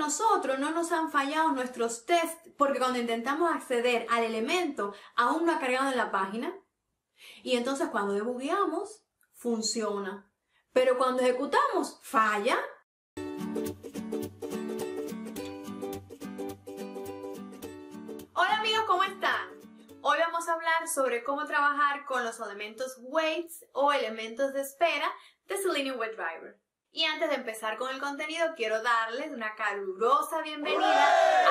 nosotros no nos han fallado nuestros tests porque cuando intentamos acceder al elemento aún no ha cargado en la página. Y entonces cuando debugueamos, funciona. Pero cuando ejecutamos, falla. Hola amigos, ¿cómo están? Hoy vamos a hablar sobre cómo trabajar con los elementos waits o elementos de espera de Selenium WebDriver. Y antes de empezar con el contenido, quiero darles una calurosa bienvenida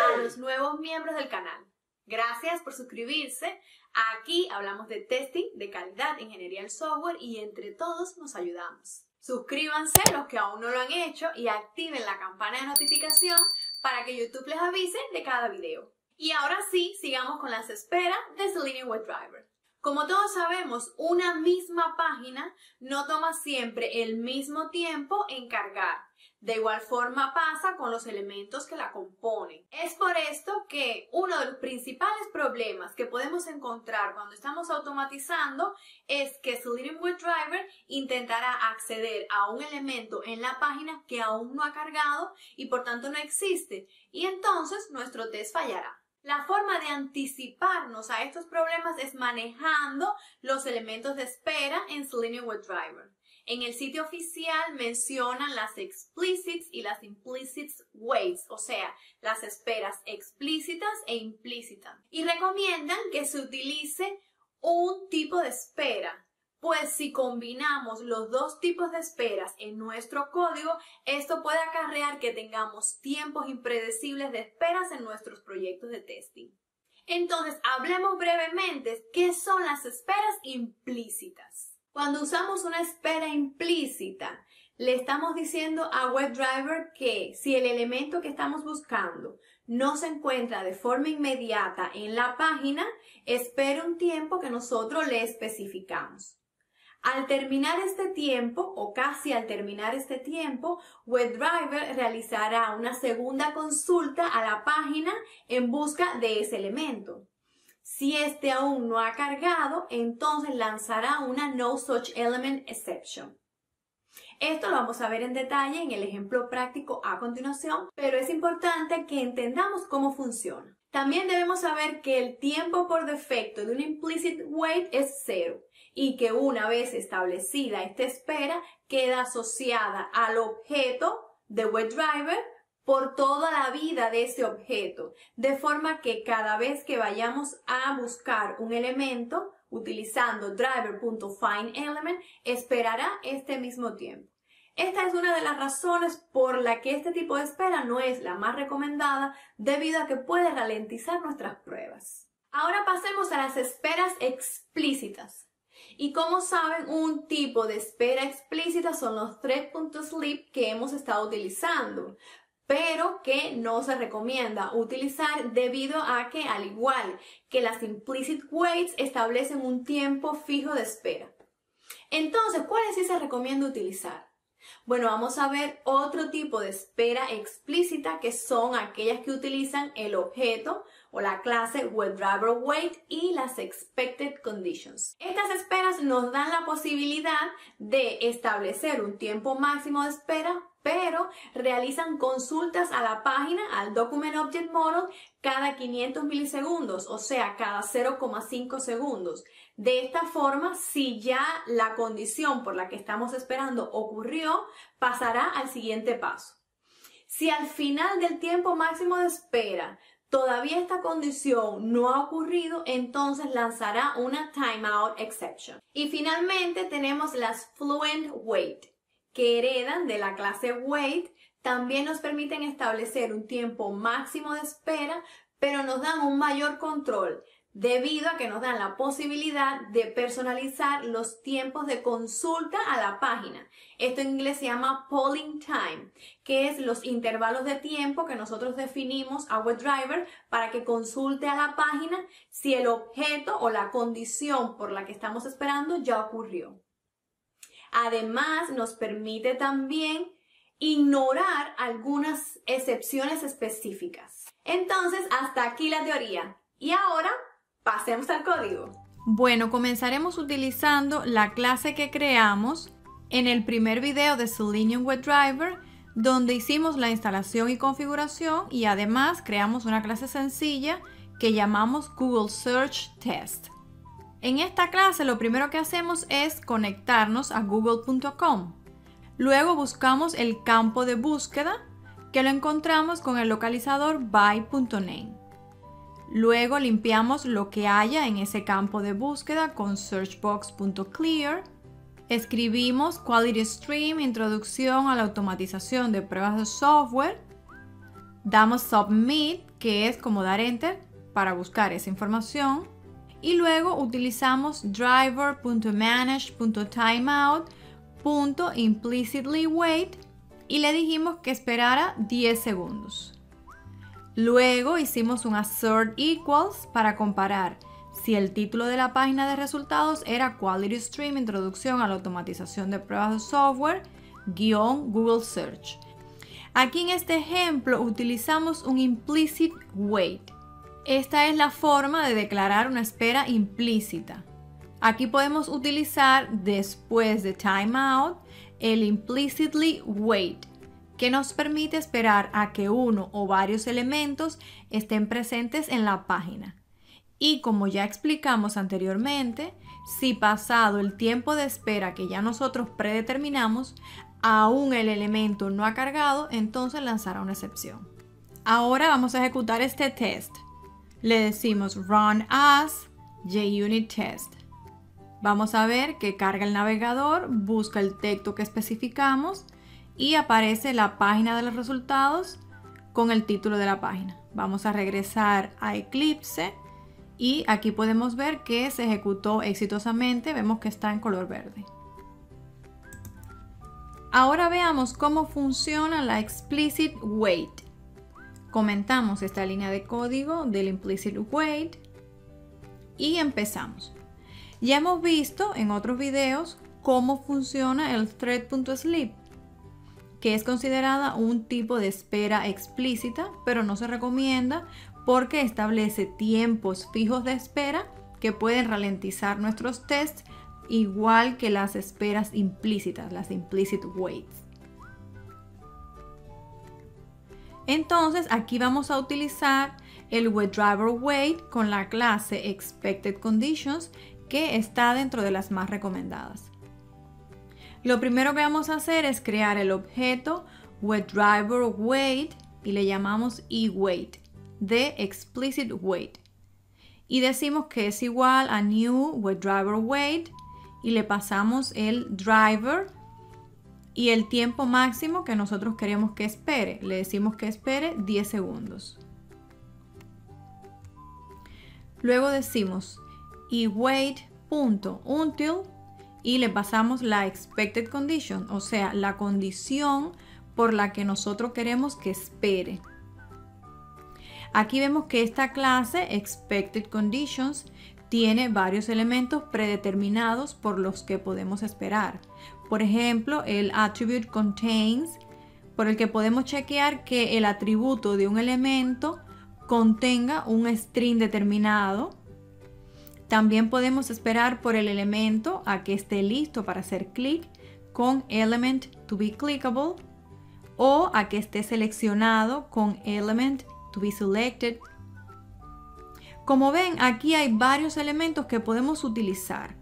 a los nuevos miembros del canal. Gracias por suscribirse. Aquí hablamos de testing, de calidad, ingeniería del software y entre todos nos ayudamos. Suscríbanse los que aún no lo han hecho y activen la campana de notificación para que YouTube les avise de cada video. Y ahora sí, sigamos con las esperas de Selenium WebDriver. Como todos sabemos, una misma página no toma siempre el mismo tiempo en cargar. De igual forma pasa con los elementos que la componen. Es por esto que uno de los principales problemas que podemos encontrar cuando estamos automatizando es que Selenium WebDriver intentará acceder a un elemento en la página que aún no ha cargado y por tanto no existe y entonces nuestro test fallará. La forma de anticiparnos a estos problemas es manejando los elementos de espera en Selenium WebDriver. En el sitio oficial mencionan las explicits y las implicit waits, o sea, las esperas explícitas e implícitas. Y recomiendan que se utilice un tipo de espera pues si combinamos los dos tipos de esperas en nuestro código, esto puede acarrear que tengamos tiempos impredecibles de esperas en nuestros proyectos de testing. Entonces, hablemos brevemente qué son las esperas implícitas. Cuando usamos una espera implícita, le estamos diciendo a WebDriver que si el elemento que estamos buscando no se encuentra de forma inmediata en la página, espere un tiempo que nosotros le especificamos. Al terminar este tiempo, o casi al terminar este tiempo, WebDriver realizará una segunda consulta a la página en busca de ese elemento. Si este aún no ha cargado, entonces lanzará una No Such Element Exception. Esto lo vamos a ver en detalle en el ejemplo práctico a continuación, pero es importante que entendamos cómo funciona. También debemos saber que el tiempo por defecto de un implicit wait es cero y que una vez establecida esta espera queda asociada al objeto de WebDriver por toda la vida de ese objeto, de forma que cada vez que vayamos a buscar un elemento utilizando driver.findElement, esperará este mismo tiempo. Esta es una de las razones por la que este tipo de espera no es la más recomendada debido a que puede ralentizar nuestras pruebas. Ahora pasemos a las esperas explícitas. Y como saben, un tipo de espera explícita son los tres puntos sleep que hemos estado utilizando, pero que no se recomienda utilizar debido a que, al igual que las implicit waits, establecen un tiempo fijo de espera. Entonces, ¿cuáles sí se recomienda utilizar? Bueno, vamos a ver otro tipo de espera explícita que son aquellas que utilizan el objeto o la clase WebDriverWait y las expected conditions. Estas esperas nos dan la posibilidad de establecer un tiempo máximo de espera pero realizan consultas a la página, al Document Object Model, cada 500 milisegundos, o sea, cada 0,5 segundos. De esta forma, si ya la condición por la que estamos esperando ocurrió, pasará al siguiente paso. Si al final del tiempo máximo de espera todavía esta condición no ha ocurrido, entonces lanzará una timeout exception. Y finalmente tenemos las fluent wait que heredan de la clase wait también nos permiten establecer un tiempo máximo de espera, pero nos dan un mayor control debido a que nos dan la posibilidad de personalizar los tiempos de consulta a la página. Esto en inglés se llama polling time, que es los intervalos de tiempo que nosotros definimos a WebDriver para que consulte a la página si el objeto o la condición por la que estamos esperando ya ocurrió. Además, nos permite también ignorar algunas excepciones específicas. Entonces, hasta aquí la teoría. Y ahora, pasemos al código. Bueno, comenzaremos utilizando la clase que creamos en el primer video de Selenium WebDriver, donde hicimos la instalación y configuración y además creamos una clase sencilla que llamamos Google Search Test. En esta clase lo primero que hacemos es conectarnos a google.com. Luego buscamos el campo de búsqueda que lo encontramos con el localizador by.name. Luego limpiamos lo que haya en ese campo de búsqueda con searchbox.clear. Escribimos Quality Stream, introducción a la automatización de pruebas de software. Damos Submit, que es como dar Enter para buscar esa información. Y luego utilizamos driver.manage.timeout.implicitly y le dijimos que esperara 10 segundos. Luego hicimos un assert equals para comparar si el título de la página de resultados era Quality Stream Introducción a la automatización de pruebas de software guion Google Search. Aquí en este ejemplo utilizamos un implicit wait. Esta es la forma de declarar una espera implícita. Aquí podemos utilizar después de timeout el implicitly wait que nos permite esperar a que uno o varios elementos estén presentes en la página. Y como ya explicamos anteriormente, si pasado el tiempo de espera que ya nosotros predeterminamos, aún el elemento no ha cargado, entonces lanzará una excepción. Ahora vamos a ejecutar este test. Le decimos run as JUnit test. Vamos a ver que carga el navegador, busca el texto que especificamos y aparece la página de los resultados con el título de la página. Vamos a regresar a Eclipse y aquí podemos ver que se ejecutó exitosamente. Vemos que está en color verde. Ahora veamos cómo funciona la explicit wait. Comentamos esta línea de código del implicit wait y empezamos. Ya hemos visto en otros videos cómo funciona el thread.sleep que es considerada un tipo de espera explícita, pero no se recomienda porque establece tiempos fijos de espera que pueden ralentizar nuestros tests, igual que las esperas implícitas, las implicit waits. Entonces aquí vamos a utilizar el Wait con la clase Expected Conditions que está dentro de las más recomendadas. Lo primero que vamos a hacer es crear el objeto WebDriverWait y le llamamos eWait de explicit wait. Y decimos que es igual a new WebDriverWait y le pasamos el driver y el tiempo máximo que nosotros queremos que espere. Le decimos que espere 10 segundos. Luego decimos eWait.until y le pasamos la expected condition, o sea, la condición por la que nosotros queremos que espere. Aquí vemos que esta clase expected conditions tiene varios elementos predeterminados por los que podemos esperar. Por ejemplo, el attribute contains, por el que podemos chequear que el atributo de un elemento contenga un string determinado también podemos esperar por el elemento a que esté listo para hacer clic con element to be clickable o a que esté seleccionado con element to be selected. Como ven, aquí hay varios elementos que podemos utilizar.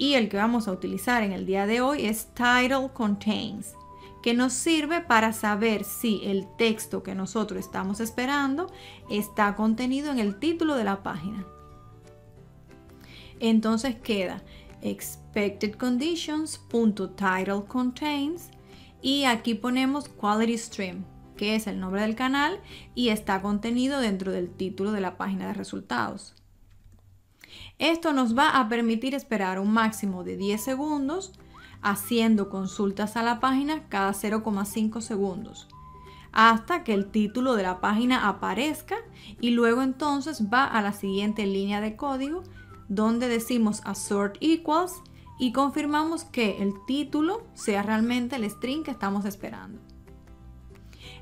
Y el que vamos a utilizar en el día de hoy es title contains, que nos sirve para saber si el texto que nosotros estamos esperando está contenido en el título de la página. Entonces queda expected conditions.title contains y aquí ponemos quality stream, que es el nombre del canal y está contenido dentro del título de la página de resultados. Esto nos va a permitir esperar un máximo de 10 segundos haciendo consultas a la página cada 0,5 segundos hasta que el título de la página aparezca y luego entonces va a la siguiente línea de código donde decimos assert equals y confirmamos que el título sea realmente el string que estamos esperando.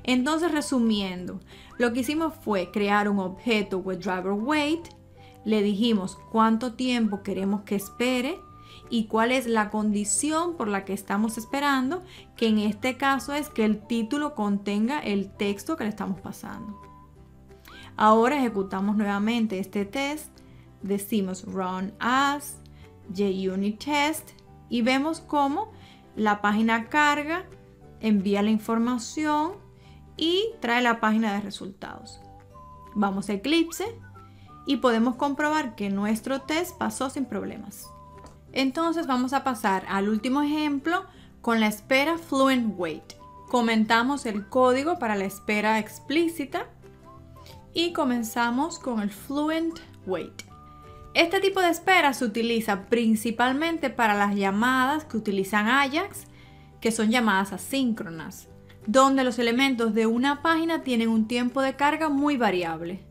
Entonces, resumiendo, lo que hicimos fue crear un objeto with driver wait, le dijimos cuánto tiempo queremos que espere y cuál es la condición por la que estamos esperando, que en este caso es que el título contenga el texto que le estamos pasando. Ahora ejecutamos nuevamente este test, decimos run as JUnit test y vemos cómo la página carga, envía la información y trae la página de resultados. Vamos a Eclipse y podemos comprobar que nuestro test pasó sin problemas. Entonces vamos a pasar al último ejemplo con la espera Fluent Wait. Comentamos el código para la espera explícita y comenzamos con el Fluent Wait. Este tipo de espera se utiliza principalmente para las llamadas que utilizan Ajax, que son llamadas asíncronas, donde los elementos de una página tienen un tiempo de carga muy variable.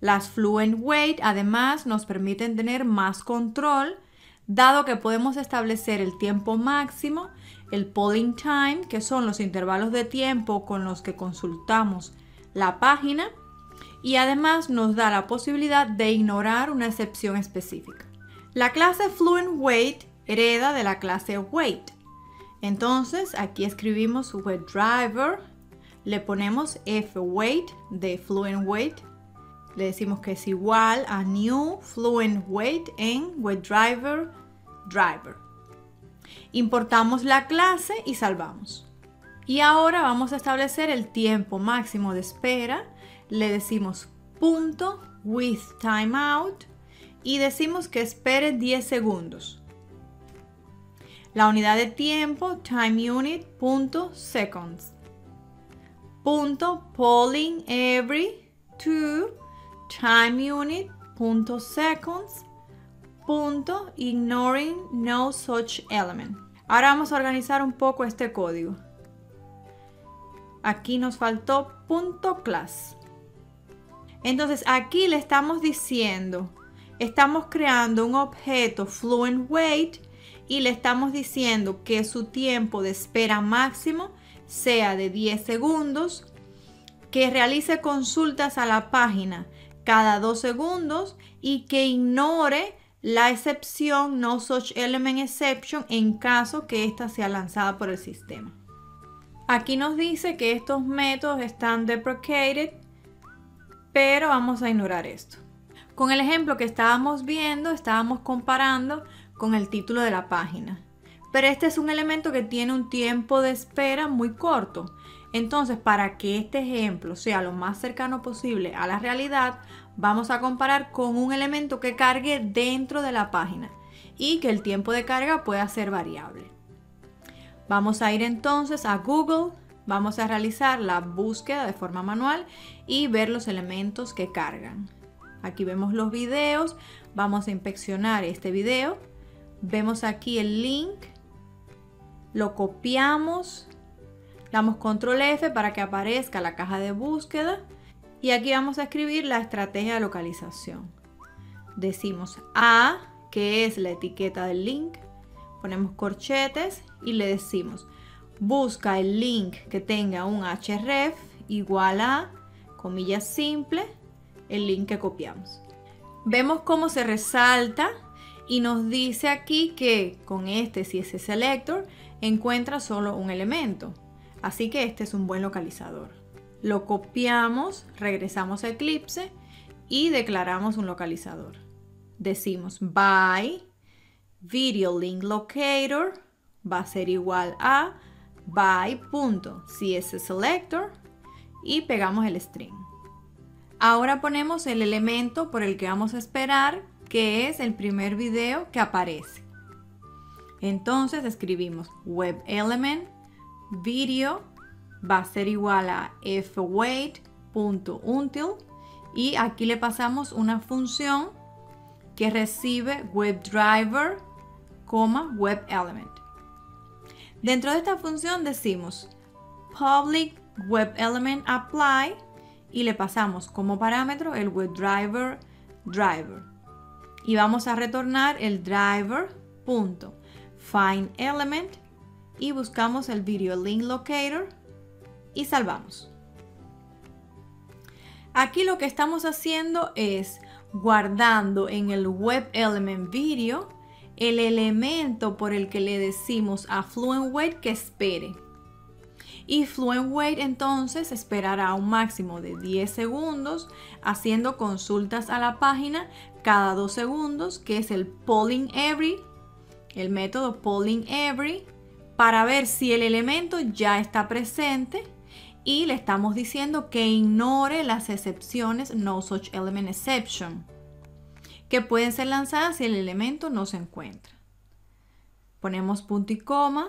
Las Fluent Wait además nos permiten tener más control dado que podemos establecer el tiempo máximo, el polling time, que son los intervalos de tiempo con los que consultamos la página, y además nos da la posibilidad de ignorar una excepción específica. La clase Fluent Wait hereda de la clase Wait. Entonces aquí escribimos WebDriver, le ponemos fWait de Fluent Wait, le decimos que es igual a new Fluent Wait en WebDriver driver. Importamos la clase y salvamos. Y ahora vamos a establecer el tiempo máximo de espera. Le decimos punto with timeout y decimos que espere 10 segundos. La unidad de tiempo time unit punto seconds. Punto polling every to time unit punto seconds punto ignoring no such element. Ahora vamos a organizar un poco este código. Aquí nos faltó punto class. Entonces aquí le estamos diciendo, estamos creando un objeto fluent wait y le estamos diciendo que su tiempo de espera máximo sea de 10 segundos, que realice consultas a la página cada 2 segundos y que ignore la excepción no such element exception en caso que ésta sea lanzada por el sistema. Aquí nos dice que estos métodos están deprecated, pero vamos a ignorar esto. Con el ejemplo que estábamos viendo, estábamos comparando con el título de la página. Pero este es un elemento que tiene un tiempo de espera muy corto. Entonces, para que este ejemplo sea lo más cercano posible a la realidad, vamos a comparar con un elemento que cargue dentro de la página y que el tiempo de carga pueda ser variable. Vamos a ir entonces a Google, vamos a realizar la búsqueda de forma manual y ver los elementos que cargan. Aquí vemos los videos, vamos a inspeccionar este video, vemos aquí el link, lo copiamos, damos control F para que aparezca la caja de búsqueda y aquí vamos a escribir la estrategia de localización. Decimos A, que es la etiqueta del link. Ponemos corchetes y le decimos busca el link que tenga un href igual a, comillas simple, el link que copiamos. Vemos cómo se resalta y nos dice aquí que con este CSS Selector encuentra solo un elemento. Así que este es un buen localizador lo copiamos, regresamos a Eclipse y declaramos un localizador. Decimos by video link locator va a ser igual a by.csselector y pegamos el string. Ahora ponemos el elemento por el que vamos a esperar, que es el primer video que aparece. Entonces escribimos web element video va a ser igual a fwait.until y aquí le pasamos una función que recibe WebDriver, WebElement. Dentro de esta función decimos public WebElement apply y le pasamos como parámetro el WebDriver driver. Y vamos a retornar el driver.findElement y buscamos el video link locator y salvamos. Aquí lo que estamos haciendo es guardando en el Web Element Video el elemento por el que le decimos a Fluent Wait que espere. Y Fluent Wait entonces esperará un máximo de 10 segundos haciendo consultas a la página cada 2 segundos, que es el polling every, el método polling every, para ver si el elemento ya está presente y le estamos diciendo que ignore las excepciones no such element exception que pueden ser lanzadas si el elemento no se encuentra. Ponemos punto y coma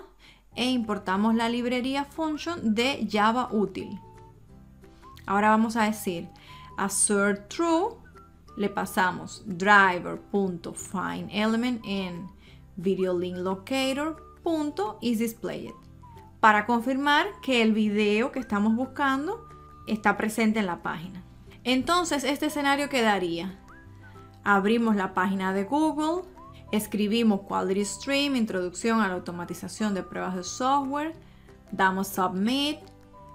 e importamos la librería function de Java útil. Ahora vamos a decir assert true, le pasamos driver.findElement en video link para confirmar que el video que estamos buscando está presente en la página. Entonces este escenario quedaría abrimos la página de Google, escribimos Quality Stream, introducción a la automatización de pruebas de software, damos Submit,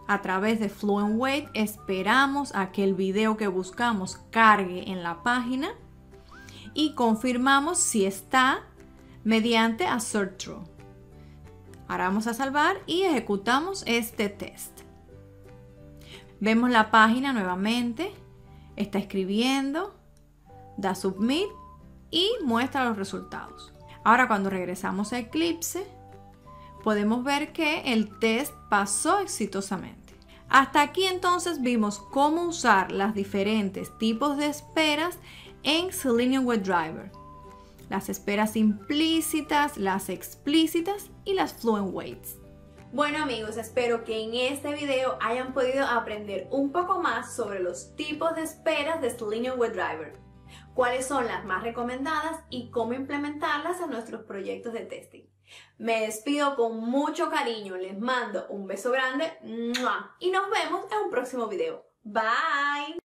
a través de Fluent Wait esperamos a que el video que buscamos cargue en la página y confirmamos si está mediante Assert True. Ahora vamos a salvar y ejecutamos este test. Vemos la página nuevamente, está escribiendo, da submit y muestra los resultados. Ahora cuando regresamos a Eclipse, podemos ver que el test pasó exitosamente. Hasta aquí entonces vimos cómo usar las diferentes tipos de esperas en Selenium WebDriver. Las esperas implícitas, las explícitas y las fluent waits. Bueno amigos, espero que en este video hayan podido aprender un poco más sobre los tipos de esperas de Selenium WebDriver cuáles son las más recomendadas y cómo implementarlas en nuestros proyectos de testing. Me despido con mucho cariño, les mando un beso grande y nos vemos en un próximo video. Bye!